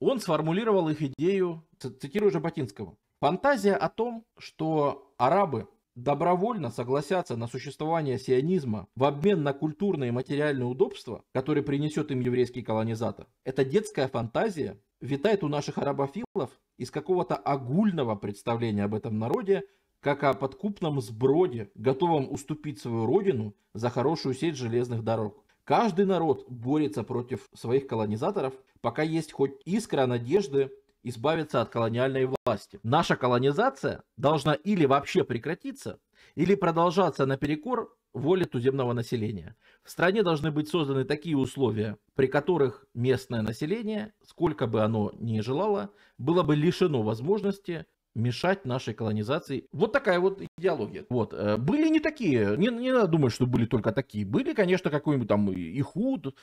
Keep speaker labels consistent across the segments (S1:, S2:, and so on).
S1: Он сформулировал их идею, цитирую Жаботинского. Фантазия о том, что арабы добровольно согласятся на существование сионизма в обмен на культурные и материальные удобства, которые принесет им еврейский колонизатор, это детская фантазия витает у наших арабофилов из какого-то огульного представления об этом народе, как о подкупном сброде, готовом уступить свою родину за хорошую сеть железных дорог. Каждый народ борется против своих колонизаторов, пока есть хоть искра надежды избавиться от колониальной власти. Наша колонизация должна или вообще прекратиться, или продолжаться наперекор воле туземного населения. В стране должны быть созданы такие условия, при которых местное население, сколько бы оно ни желало, было бы лишено возможности мешать нашей колонизации. Вот такая вот идеология. Вот. Э, были не такие, не, не надо думать, что были только такие. Были, конечно, какой-нибудь там Ихуд,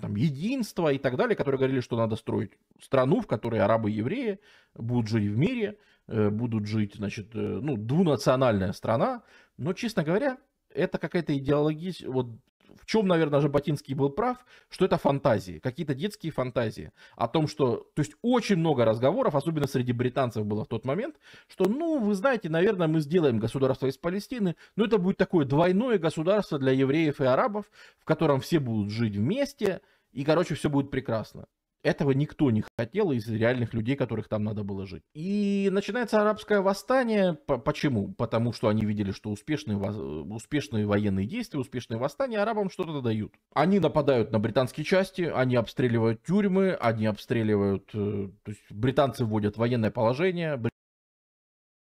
S1: там, Единство и так далее, которые говорили, что надо строить страну, в которой арабы и евреи будут жить в мире, э, будут жить, значит, э, ну, двунациональная страна. Но, честно говоря, это какая-то идеология, вот в чем, наверное, Жаботинский был прав, что это фантазии, какие-то детские фантазии о том, что, то есть очень много разговоров, особенно среди британцев было в тот момент, что, ну, вы знаете, наверное, мы сделаем государство из Палестины, но это будет такое двойное государство для евреев и арабов, в котором все будут жить вместе, и, короче, все будет прекрасно. Этого никто не хотел из реальных людей, которых там надо было жить. И начинается арабское восстание. Почему? Потому что они видели, что успешные, успешные военные действия, успешные восстания арабам что-то дают. Они нападают на британские части, они обстреливают тюрьмы, они обстреливают... Э, то есть британцы вводят военное положение,